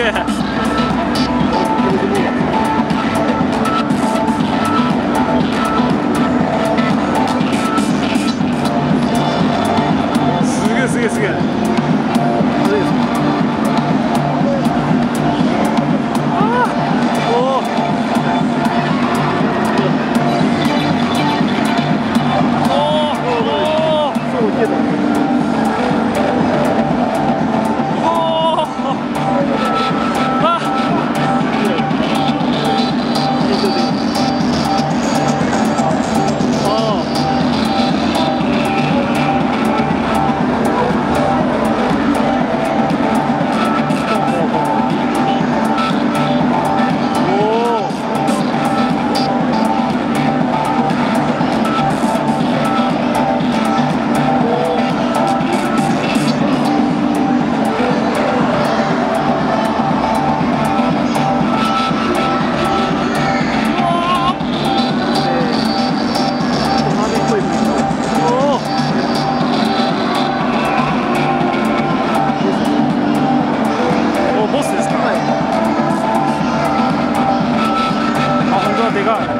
げえ。すげえすげえすげえ。shot.